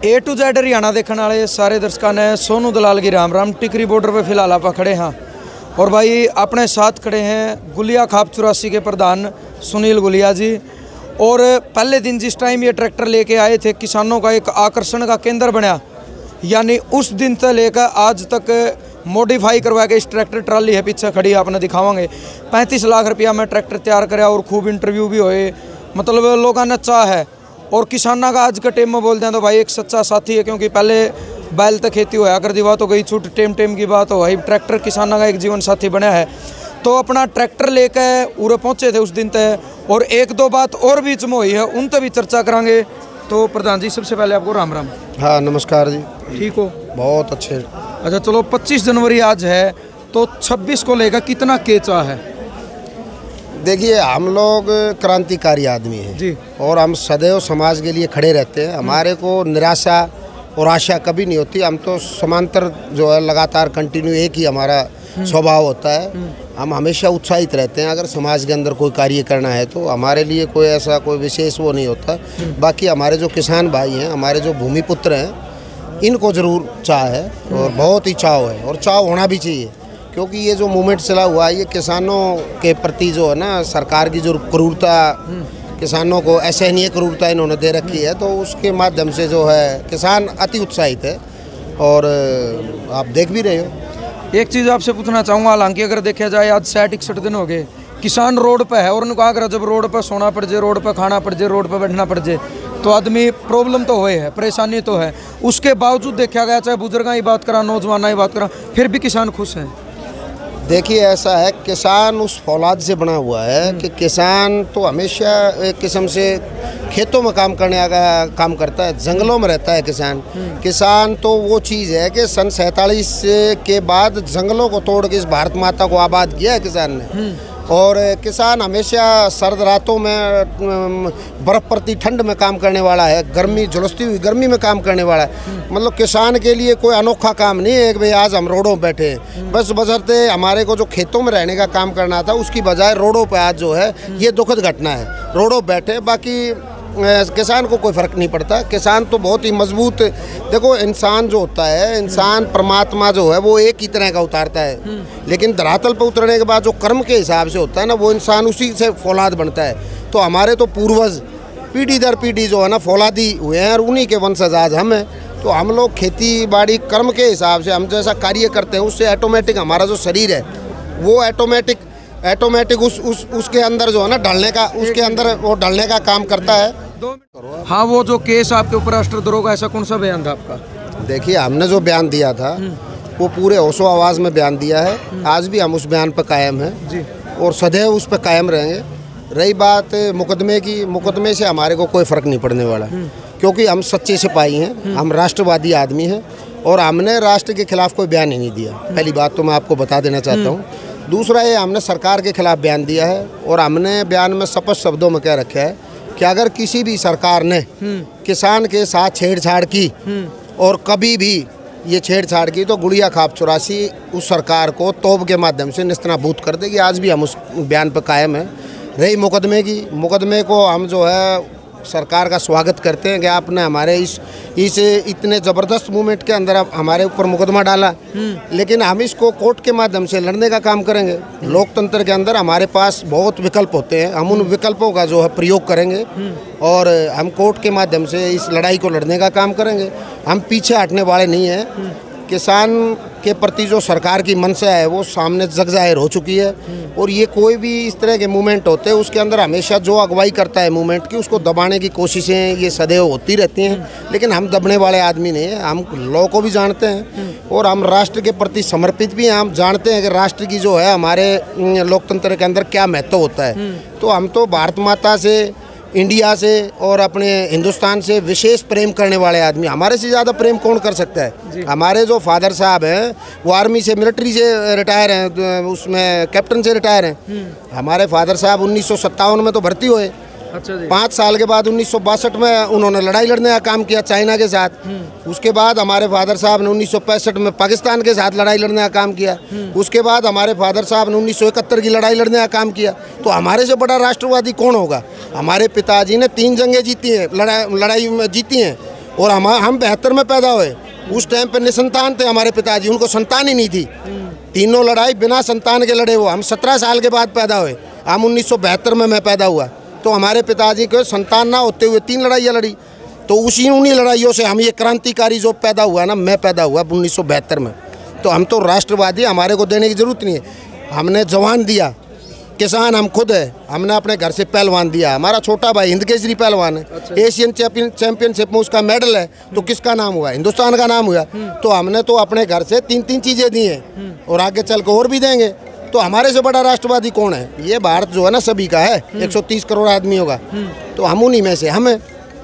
A to Z Haryana देखने वाले सारे दर्शकों ने सोनू दलाल की राम राम टिकरी बॉर्डर पर फ़िलहाल आप खड़े हाँ और भाई अपने साथ खड़े हैं गुलिया खाप चौरासी के प्रधान सुनील गुलिया जी और पहले दिन जिस टाइम ये ट्रैक्टर लेके आए थे किसानों का एक आकर्षण का केंद्र बनया यानी उस दिन से लेकर आज तक मॉडिफाई करवा के इस ट्रैक्टर ट्राली है पीछे खड़ी आपने दिखावांगे पैंतीस लाख रुपया मैं ट्रैक्टर तैयार कराया और खूब इंटरव्यू भी होए मतलब लोगों ने चाह है और किसाना का आज का टेम में बोलते हैं तो भाई एक सच्चा साथी है क्योंकि पहले बैल तक खेती होया कर दी बात हो गई छूट टेम टेम की बात हो भाई ट्रैक्टर किसाना का एक जीवन साथी बना है। तो अपना ट्रैक्टर लेकर उरे पहुँचे थे उस दिन तक और एक दो बात और बीच में हुई है उन पर भी चर्चा करेंगे। तो प्रधान जी सबसे पहले आपको राम राम। हाँ नमस्कार जी। ठीक हो? बहुत अच्छे। अच्छा चलो 25 जनवरी आज है तो 26 को लेकर कितना केचा है? देखिए हम लोग क्रांतिकारी आदमी हैं जी। और हम सदैव समाज के लिए खड़े रहते हैं। हमारे को निराशा और आशा कभी नहीं होती। हम तो समांतर जो है लगातार कंटिन्यू एक ही हमारा स्वभाव होता है। हम हमेशा उत्साहित रहते हैं। अगर समाज के अंदर कोई कार्य करना है तो हमारे लिए कोई ऐसा कोई विशेष वो नहीं होता। बाकी हमारे जो किसान भाई हैं हमारे जो भूमिपुत्र हैं इनको ज़रूर चाह है और बहुत ही चाव है और चाव होना भी चाहिए। क्योंकि ये जो मूवमेंट चला हुआ है, ये किसानों के प्रति जो है ना, सरकार की जो क्रूरता, किसानों को असहनीय क्रूरता इन्होंने दे रखी है तो उसके माध्यम से जो है, किसान अति उत्साहित है। और आप देख भी रहे हो। एक चीज़ आपसे पूछना चाहूँगा, हालाँकि अगर देखा जाए, आज साठ, इकसठ दिन हो गए, किसान रोड पे है, और उनको अगर जब रोड पर सोना पड़ जाए, रोड पर खाना पड़ जाए, रोड पर बैठना पड़ जाए तो आदमी प्रॉब्लम तो हुए है, परेशानी तो है। उसके बावजूद देखा गया, चाहे बुज़ुर्ग ही बात करा, नौजवान ही बात करा, फिर भी किसान खुश है। देखिए ऐसा है किसान उस फौलाद से बना हुआ है कि किसान तो हमेशा एक किस्म से खेतों में काम करने का काम करता है जंगलों में रहता है किसान। किसान तो वो चीज़ है कि सन सैंतालीस के बाद जंगलों को तोड़ के इस भारत माता को आबाद किया है किसान ने। और किसान हमेशा सर्द रातों में बर्फ़ प्रति ठंड में काम करने वाला है, गर्मी, झुलसती हुई गर्मी में काम करने वाला है। मतलब किसान के लिए कोई अनोखा काम नहीं है कि भाई आज हम रोडों पर बैठे हैं। बस बजरते हमारे को जो खेतों में रहने का काम करना था, उसकी बजाय रोडों पर आज जो है, ये दुखद घटना है। रोडों बैठे, बाकी किसान को कोई फ़र्क नहीं पड़ता। किसान तो बहुत ही मज़बूत देखो इंसान जो होता है इंसान परमात्मा जो है वो एक ही तरह का उतारता है। लेकिन धरातल पर उतरने के बाद जो कर्म के हिसाब से होता है ना वो इंसान उसी से फौलाद बनता है। तो हमारे तो पूर्वज पीढ़ी दर पीढ़ी जो है ना फौलादी हुए हैं और उन्हीं के वंशज आज हम हैं। तो हम लोग खेती बाड़ी कर्म के हिसाब से हम जैसा कार्य करते हैं उससे ऑटोमेटिक हमारा जो शरीर है वो ऑटोमेटिक ऑटोमेटिक उस उस उसके अंदर जो है ना ढलने का उसके अंदर वो ढलने का काम करता है। हाँ वो जो केस आपके ऊपर राष्ट्रद्रोह का ऐसा कौन सा बयान था आपका? देखिए हमने जो बयान दिया था वो पूरे होशो आवाज़ में बयान दिया है। आज भी हम उस बयान पर कायम हैं और सदैव उस पर कायम रहेंगे। रही बात मुकदमे की मुकदमे से हमारे को कोई फ़र्क नहीं पड़ने वाला। क्योंकि हम सच्चे सिपाही हैं हम राष्ट्रवादी आदमी हैं। और हमने राष्ट्र के खिलाफ कोई बयान ही नहीं दिया। पहली बात तो मैं आपको बता देना चाहता हूँ। दूसरा ये हमने सरकार के खिलाफ बयान दिया है और हमने बयान में स्पष्ट शब्दों में कह रखा है कि अगर किसी भी सरकार ने किसान के साथ छेड़छाड़ की और कभी भी ये छेड़छाड़ की तो गुड़िया खाप चौरासी उस सरकार को तोप के माध्यम से निस्तनाबूत कर देगी। आज भी हम उस बयान पर कायम हैं। रही मुकदमे की मुकदमे को हम जो है सरकार का स्वागत करते हैं कि आपने हमारे इस इस इतने ज़बरदस्त मूवमेंट के अंदर आप हमारे ऊपर मुकदमा डाला। लेकिन हम इसको कोर्ट के माध्यम से लड़ने का काम करेंगे। लोकतंत्र के अंदर हमारे पास बहुत विकल्प होते हैं। हम उन विकल्पों का जो है प्रयोग करेंगे और हम कोर्ट के माध्यम से इस लड़ाई को लड़ने का काम करेंगे। हम पीछे हटने वाले नहीं हैं। किसान के प्रति जो सरकार की मंशा है, वो सामने जग ज़ाहिर हो चुकी है। और ये कोई भी इस तरह के मूवमेंट होते हैं, उसके अंदर हमेशा जो अगुवाई करता है मूवमेंट की, उसको दबाने की कोशिशें ये सदैव होती रहती हैं। लेकिन हम दबने वाले आदमी नहीं हैं, हम लॉ को भी जानते हैं। और हम राष्ट्र के प्रति समर्पित भी हैं, हम जानते हैं कि राष्ट्र की जो है, हमारे लोकतंत्र के अंदर क्या महत्व होता है। तो हम तो भारत माता से इंडिया से और अपने हिंदुस्तान से विशेष प्रेम करने वाले आदमी। हमारे से ज़्यादा प्रेम कौन कर सकता है? हमारे जो फादर साहब हैं वो आर्मी से मिलिट्री से रिटायर हैं उसमें कैप्टन से रिटायर हैं। हमारे फादर साहब उन्नीस सौ सत्तावन में तो भर्ती हुए। अच्छा पाँच साल के बाद उन्नीस सौ बासठ में उन्होंने लड़ाई लड़ने का काम किया चाइना के साथ। उसके बाद हमारे फादर साहब ने उन्नीस सौ पैंसठ में पाकिस्तान के साथ लड़ाई लड़ने का काम किया। उसके बाद हमारे फादर साहब ने उन्नीस सौ इकहत्तर की लड़ाई लड़ने का काम किया। तो हमारे से बड़ा राष्ट्रवादी कौन होगा? हमारे पिताजी ने तीन जंगें जीती हैं लड़ाई लड़ाई में जीती हैं और हम हम बेहतर में पैदा हुए। उस टाइम पर निसंतान थे हमारे पिताजी उनको संतान ही नहीं थी। तीनों लड़ाई बिना संतान के लड़े हुए। हम सत्रह साल के बाद पैदा हुए। हम उन्नीस सौ बहत्तर में मैं पैदा हुआ। तो हमारे पिताजी को संतान ना होते हुए तीन लड़ाइयाँ लड़ी। तो उसी उन्हीं लड़ाइयों से हम ये क्रांतिकारी जो पैदा हुआ ना मैं पैदा हुआ उन्नीस सौ बहत्तर में। तो हम तो राष्ट्रवादी हमारे को देने की ज़रूरत नहीं है। हमने जवान दिया किसान हम खुद है। हमने अपने घर से पहलवान दिया। हमारा छोटा भाई हिंद केसरी पहलवान है। एशियन चैंपियन चैंपियनशिप में उसका मेडल है तो किसका नाम हुआ? हिंदुस्तान का नाम हुआ। तो हमने तो अपने घर से तीन तीन चीज़ें दी हैं। और आगे चल के और भी देंगे। तो हमारे से बड़ा राष्ट्रवादी कौन है? ये भारत जो है ना सभी का है। 130 करोड़ आदमियों का तो हम उन्हीं में से हम हैं।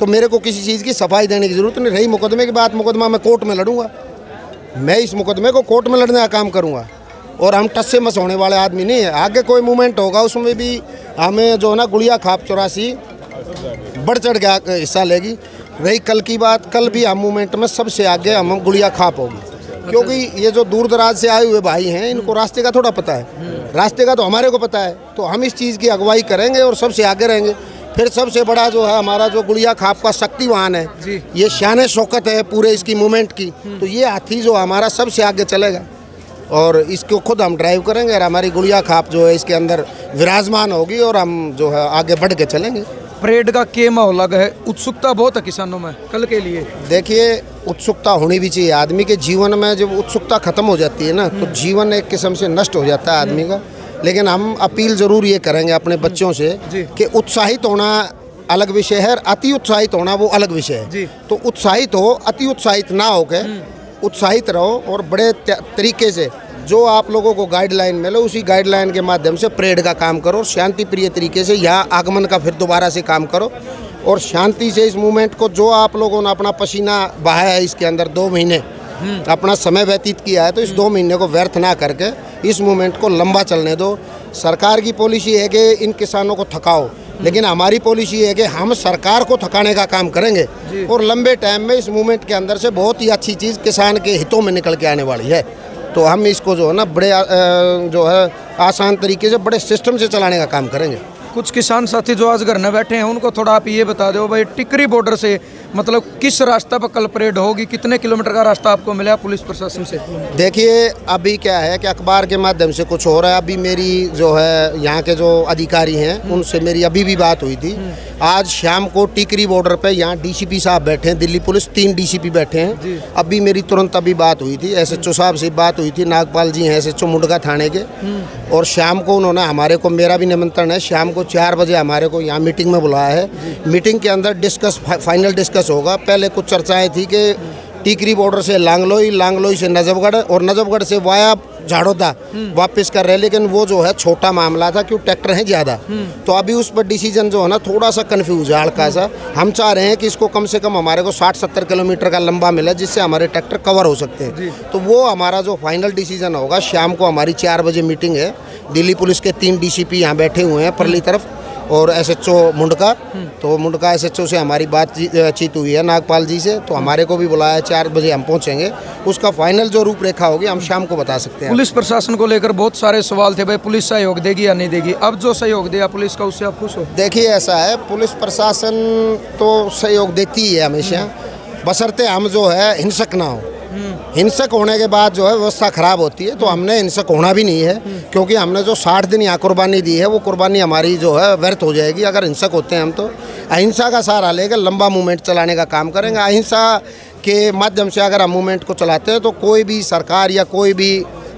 तो मेरे को किसी चीज़ की सफ़ाई देने की ज़रूरत नहीं। रही मुकदमे की बात मुकदमा मैं कोर्ट में लड़ूँगा। मैं इस मुकदमे को कोर्ट में लड़ने का काम करूँगा। और हम टस से मस होने वाले आदमी नहीं है। आगे कोई मूवमेंट होगा उसमें भी हमें जो है ना गुड़िया खाप चौरासी बढ़ चढ़ के हिस्सा लेगी। रही कल की बात कल भी हम मूवमेंट में सबसे आगे हम गुड़िया खाप होगी। क्योंकि ये जो दूर दराज से आए हुए भाई हैं इनको रास्ते का थोड़ा पता है। रास्ते का तो हमारे को पता है। तो हम इस चीज़ की अगुवाई करेंगे और सबसे आगे रहेंगे। फिर सबसे बड़ा जो है हमारा जो गुड़िया खाप का शक्तिवान है ये शान शौकत है पूरे इसकी मूवमेंट की। तो ये हाथी जो हमारा सबसे आगे चलेगा। और इसको खुद हम ड्राइव करेंगे और हमारी गुड़िया खाप जो है इसके अंदर विराजमान होगी और हम जो है आगे बढ़ के चलेंगे। परेड का के माहौल लगा है उत्सुकता बहुत है किसानों में कल के लिए। देखिए उत्सुकता होनी भी चाहिए आदमी के जीवन में जब उत्सुकता खत्म हो जाती है ना तो जीवन एक किस्म से नष्ट हो जाता है आदमी का। लेकिन हम अपील ज़रूर ये करेंगे अपने बच्चों से। कि उत्साहित होना अलग विषय है और अति उत्साहित होना वो अलग विषय है। तो उत्साहित हो अति उत्साहित ना हो के उत्साहित रहो और बड़े तरीके से जो आप लोगों को गाइडलाइन मिले, उसी गाइडलाइन के माध्यम से परेड का काम करो शांति प्रिय तरीके से यहाँ आगमन का फिर दोबारा से काम करो और शांति से इस मूवमेंट को जो आप लोगों ने अपना पसीना बहाया है इसके अंदर दो महीने, अपना समय व्यतीत किया है तो इस दो महीने को व्यर्थ ना करके इस मूवमेंट को लंबा चलने दो। सरकार की पॉलिसी है कि इन किसानों को थकाओ लेकिन हमारी पॉलिसी है कि हम सरकार को थकाने का काम करेंगे और लंबे टाइम में इस मूवमेंट के अंदर से बहुत ही अच्छी चीज़ किसान के हितों में निकल के आने वाली है। तो हम इसको जो है ना बड़े जो है आसान तरीके से बड़े सिस्टम से चलाने का काम करेंगे। कुछ किसान साथी जो आज घर में बैठे हैं उनको थोड़ा आप ये बता दो भाई टिकरी बॉर्डर से मतलब किस रास्ता पर कल परेड होगी? कितने किलोमीटर का रास्ता आपको मिला पुलिस प्रशासन से? देखिए अभी क्या है कि अखबार के माध्यम से कुछ हो रहा है। अभी मेरी जो है यहाँ के जो अधिकारी हैं उनसे मेरी अभी भी बात हुई थी। आज शाम को टिकरी बॉर्डर पे यहाँ डीसीपी साहब बैठे हैं दिल्ली पुलिस तीन डीसीपी बैठे हैं। अभी मेरी तुरंत अभी बात हुई थी। एसएचओ साहब से बात हुई थी नागपाल जी हैं एसएचओ मुंडका थाने के। और शाम को उन्होंने हमारे को मेरा भी निमंत्रण है शाम को चार बजे हमारे को यहाँ मीटिंग में बुलाया है। मीटिंग के अंदर डिस्कस फाइनल डिस्कस होगा। पहले कुछ चर्चाएँ थी कि टीकरी बॉर्डर से लांगलोई लांगलोई से नजफगढ़ और नजफगढ़ से वाया झाड़ोदा वापस कर रहे लेकिन वो जो है छोटा मामला था क्यों ट्रैक्टर हैं ज़्यादा। तो अभी उस पर डिसीज़न जो है ना थोड़ा सा कन्फ्यूज़ है हल्का सा हम चाह रहे हैं कि इसको कम से कम हमारे को 60-70 किलोमीटर का लंबा मिला जिससे हमारे ट्रैक्टर कवर हो सकते हैं। तो वो हमारा जो फाइनल डिसीज़न होगा शाम को हमारी चार बजे मीटिंग है। दिल्ली पुलिस के तीन डीसीपी यहाँ बैठे हुए हैं परली तरफ़ और एसएचओ मुंडका तो मुंडका एसएचओ से हमारी बातचीत हुई है नागपाल जी से तो हमारे को भी बुलाया चार बजे हम पहुँचेंगे। उसका फाइनल जो रूपरेखा होगी हम शाम को बता सकते हैं। पुलिस प्रशासन को लेकर बहुत सारे सवाल थे भाई पुलिस सहयोग देगी या नहीं देगी? अब जो सहयोग दिया पुलिस का उससे आप खुश हो? देखिए ऐसा है पुलिस प्रशासन तो सहयोग देती ही है हमेशा। बसरते हम जो है हिंसक ना हो। हिंसक होने के बाद जो है व्यवस्था खराब होती है तो हमने हिंसक होना भी नहीं है, क्योंकि हमने जो साठ दिन यहाँ कुर्बानी दी है, वो कुर्बानी हमारी जो है व्यर्थ हो जाएगी। अगर हिंसक होते हैं हम तो। अहिंसा का सहारा लेकर लंबा मूवमेंट चलाने का काम करेंगे। अहिंसा के माध्यम से अगर हम मूवमेंट को चलाते हैं तो कोई भी सरकार या कोई भी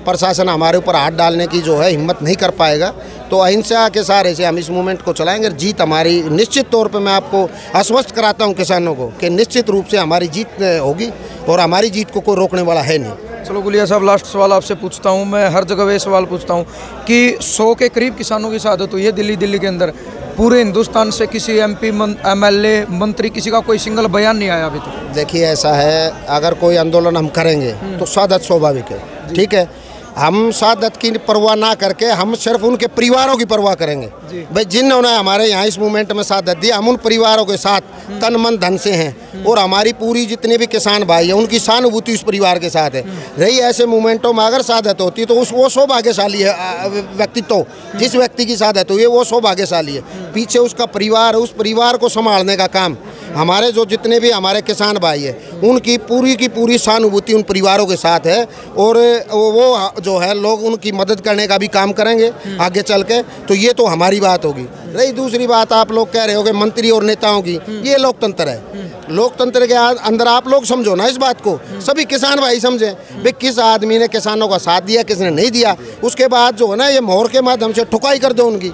प्रशासन हमारे ऊपर हाथ डालने की जो है हिम्मत नहीं कर पाएगा। तो अहिंसा के सहारे से हम इस मूवमेंट को चलाएँगे जीत हमारी निश्चित तौर पे मैं आपको आश्वस्त कराता हूँ किसानों को कि निश्चित रूप से हमारी जीत होगी और हमारी जीत को कोई रोकने वाला है नहीं। चलो गुलिया साहब लास्ट सवाल आपसे पूछता हूँ मैं हर जगह ये सवाल पूछता हूँ कि सौ के करीब किसानों की शहादत हुई है दिल्ली दिल्ली के अंदर। पूरे हिंदुस्तान से किसी एमपी एमएलए मंत्री किसी का कोई सिंगल बयान नहीं आया अभी तक? देखिए ऐसा है अगर कोई आंदोलन हम करेंगे तो सादत स्वाभाविक है ठीक है? हम सादत की परवाह ना करके हम सिर्फ़ उनके परिवारों की परवाह करेंगे। भाई जिन्होंने हमारे यहाँ इस मूवमेंट में सादत दी हम उन परिवारों के साथ तन मन धन से हैं और हमारी पूरी जितने भी किसान भाई हैं उनकी सहानुभूति उस परिवार के साथ है। रही ऐसे मूवमेंटों में अगर सादत होती है तो उस वो सौभाग्यशाली है व्यक्तित्व। जिस व्यक्ति की सादत हुई है वो सौभाग्यशाली है। पीछे उसका परिवार है, उस परिवार को संभालने का काम। हमारे जो जितने भी हमारे किसान भाई हैं, उनकी पूरी की पूरी सहानुभूति उन परिवारों के साथ है और वो जो है, लोग उनकी मदद करने का भी काम करेंगे आगे चल के। तो ये तो हमारी बात होगी। रही दूसरी बात, आप लोग कह रहे हो मंत्री और नेताओं की, ये लोकतंत्र है। लोकतंत्र के अंदर आप लोग समझो ना इस बात को। सभी किसान भाई समझे भाई किस आदमी ने किसानों का साथ दिया, किसने नहीं दिया। उसके बाद जो है ना, ये मोहर के माध्यम से ठुकाई कर दो उनकी।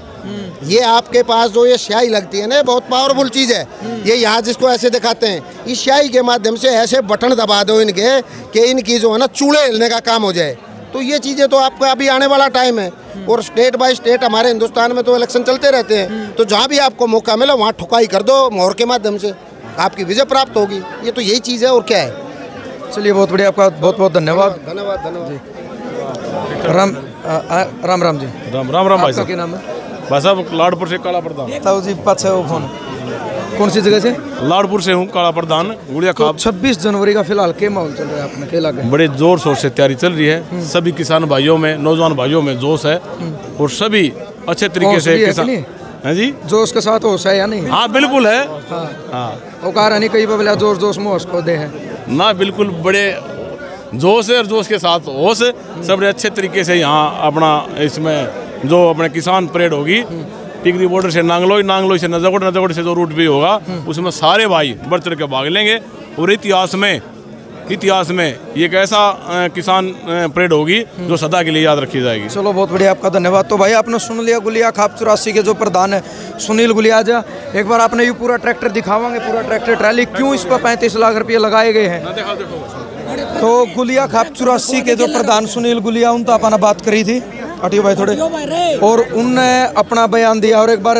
ये आपके पास जो ये स्याही लगती है ना बहुत पावरफुल चीज़ है। ये यहाँ जिसको ऐसे दिखाते हैं इस स्याही के माध्यम से ऐसे बटन दबा दो इनके कि इनकी जो है ना चूड़े हिलने का काम हो जाए। तो ये चीज़ें तो आपका अभी आने वाला टाइम है। और स्टेट बाय स्टेट हमारे हिंदुस्तान में तो इलेक्शन चलते रहते हैं। तो जहाँ भी आपको मौका मिला वहाँ ठुकाई कर दो मोहर के माध्यम से। आपकी विजय प्राप्त होगी। ये तो यही चीज़ है और क्या है। चलिए बहुत बढ़िया। आपका बहुत बहुत धन्यवाद। धन्यवाद धन्यवाद। राम राम राम जी। राम राम राम भाई साहब। क्या नाम है? भाई साहब लाडपुर से काला प्रधान। ताऊ जी पास है वो फ़ोन। कौन सी जगह से? लाडपुर से हूँ काला प्रधान गुड़िया तो खाप 26 जनवरी का फ़िलहाल के माहौल चल रहा है अपने के। बड़े ज़ोर शोर से तैयारी चल रही है। सभी किसान भाइयों में नौजवान भाइयों में जोश है और सभी अच्छे तरीके से है कि किसान नहीं? हैं जी? जो उसके साथ होश है या नहीं? हाँ बिल्कुल है। हाँ। हाँ। कई बबला जोश जोश में होश को दे है। ना बिल्कुल बड़े जोश है और जोश के साथ होश सब बड़े अच्छे तरीके से यहाँ अपना इसमें जो अपने किसान परेड होगी टिकरी बॉर्डर से नांगलोई नांगलोई से नजरकोट नजरकोट से जो रूट भी होगा उसमें सारे भाई बढ़ चढ़ के भाग लेंगे। और इतिहास में इतिहास में ये एक ऐसा किसान परेड होगी जो सदा के लिए याद रखी जाएगी। चलो बहुत बढ़िया आपका धन्यवाद। तो भाई आपने सुन लिया गुलिया खाप चौरासी के जो प्रधान है सुनील गुलिया जा। एक बार आपने ये पूरा ट्रैक्टर दिखावांगे पूरा ट्रैक्टर ट्रैली क्यों इस पर पैंतीस लाख रुपये लगाए गए हैं? तो गुलिया खाप चौरासी के जो प्रधान सुनील गुलिया उन तो अपन बात करी थी। हटियो भाई थोड़े। और उनने अपना बयान दिया और एक बार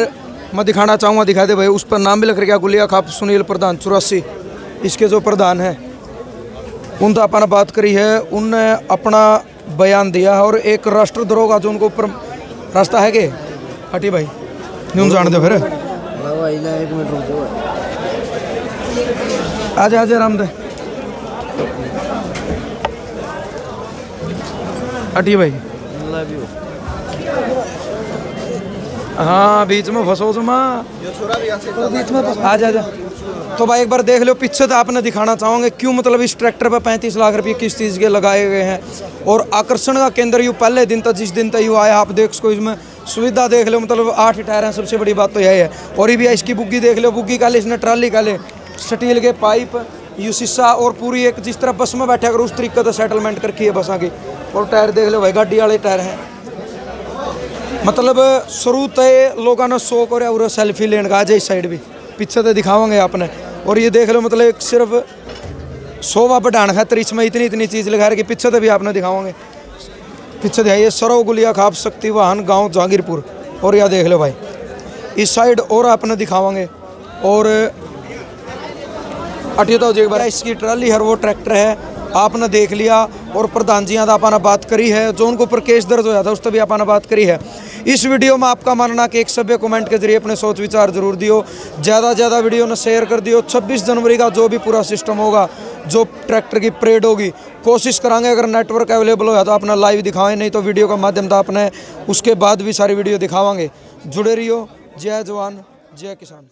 मैं दिखाना चाहूँगा दिखा दे भाई उस पर नाम भी लिख रखा गुलिया खाप सुनील प्रधान चौरासी। इसके जो प्रधान है उन तो अपन बात करी है उनने अपना बयान दिया है और एक राष्ट्रद्रोह का जो उनको ऊपर रास्ता है के? हटी भाई न्यून जान दो फिर। आज आजा रामदे हटी भाई। हाँ बीच में फंसो तुम बीच में फंसो। आजा आजा तो भाई एक बार देख लो पीछे तो आपने दिखाना चाहोगे क्यों मतलब इस ट्रैक्टर पर पैंतीस लाख रुपए किस चीज़ के लगाए गए हैं? और आकर्षण का केंद्र यू पहले दिन तक जिस दिन तक यू आया आप देख सको इसमें सुविधा देख लो मतलब आठ टायर हैं सबसे बड़ी बात तो यही है। और ये भी इसकी बुग्गी देख लो बुग्गी काले इसने ट्राली का ले स्टील के पाइप यू शीशा और पूरी एक जिस तरह बस में बैठा करो उस तरीके से सेटलमेंट करके है बसा की और टायर देख लो भाई, गाड़ी वाले टायर हैं। मतलब शुरू तय लोगों ने शौक और और सेल्फी लेने का, आज इस साइड भी। पीछे तो दिखावांगे आपने। और ये देख लो मतलब सिर्फ़ शोभा बढ़ाने खातर इसमें इतनी इतनी चीज़ लगा रखी, पीछे तो भी आपने दिखावांगे। पीछे दिखाइए सरव गुलिया खाप शक्ति वाहन, गाँव जहांगीरपुर। और यह देख लो भाई, इस साइड और आपने दिखावांगे। और जी एक इसकी ट्राली हर वो ट्रैक्टर है। आपने देख लिया और प्रधान जी यहाँ आपने बात करी है। जो उनको ऊपर केस दर्ज होया था, उस पर भी आपने बात करी है। इस वीडियो में आपका मानना कि एक सभ्य कमेंट के ज़रिए अपने सोच विचार ज़रूर दियो। ज़्यादा ज़्यादा वीडियो ने शेयर कर दियो। 26 जनवरी का जो भी पूरा सिस्टम होगा, जो ट्रैक्टर की परेड होगी, कोशिश करांगे। अगर नेटवर्क अवेलेबल होया तो अपना लाइव दिखाएँ, नहीं तो वीडियो का माध्यम था अपने उसके बाद भी सारी वीडियो दिखावांगे। जुड़े रहियो। जय जवान, जय किसान।